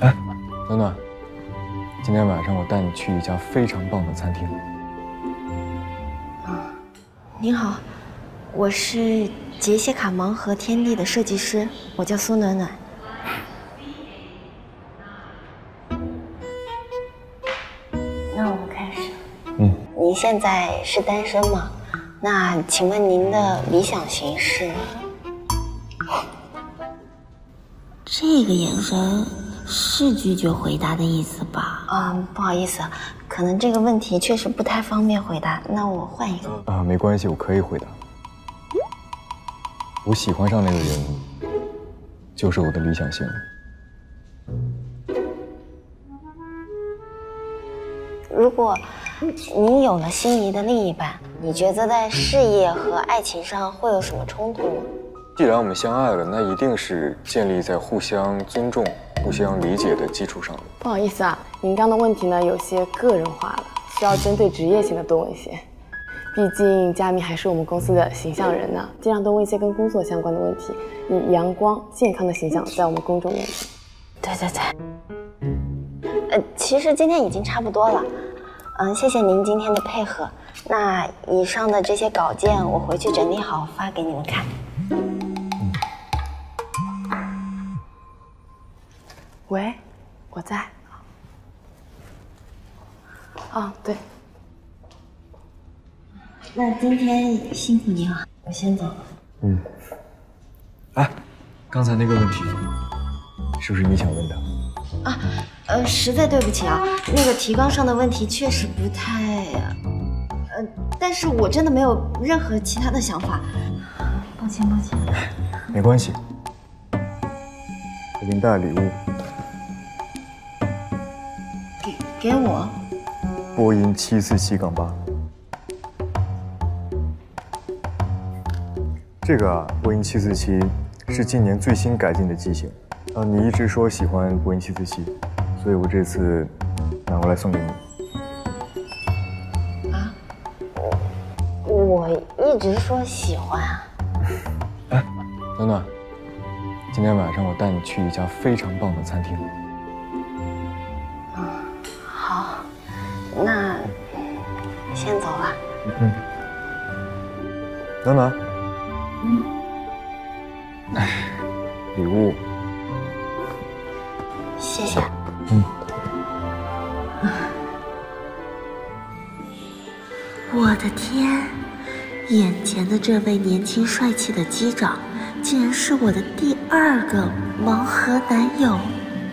哎，暖暖，今天晚上我带你去一家非常棒的餐厅。啊您好，我是杰西卡盲盒天地的设计师，我叫苏暖暖。那我们开始。嗯，您现在是单身吗？那请问您的理想型是？这个眼神是拒绝回答的意思吧？嗯，不好意思，可能这个问题确实不太方便回答。那我换一个。啊，没关系，我可以回答。我喜欢上那个人，就是我的理想型。如果你有了心仪的另一半，你觉得在事业和爱情上会有什么冲突吗？既然我们相爱了，那一定是建立在互相尊重、互相理解的基础上。不好意思啊，您刚的问题呢有些个人化了，需要针对职业性的多问一些。毕竟佳明还是我们公司的形象人呢，尽量多问一些跟工作相关的问题，以阳光健康的形象在我们公众面前。对对对。呃，其实今天已经差不多了。嗯，谢谢您今天的配合。那以上的这些稿件我回去整理好发给你们看。喂，我在。啊，对。那今天辛苦您了，我先走了。嗯。哎，刚才那个问题，是不是你想问的？啊，呃，实在对不起啊，那个提纲上的问题确实不太……呃，但是我真的没有任何其他的想法。抱歉，抱歉。没关系，我给你带了礼物。给我，波音七四七杠八，这个啊，波音七四七是今年最新改进的机型。啊，你一直说喜欢波音七四七，所以我这次拿过来送给你。啊？我一直说喜欢啊。哎，暖暖，今天晚上我带你去一家非常棒的餐厅。先走了。嗯，暖暖。嗯。哎，礼物。谢谢。嗯。我的天，眼前的这位年轻帅气的机长，竟然是我的第二个盲盒男友。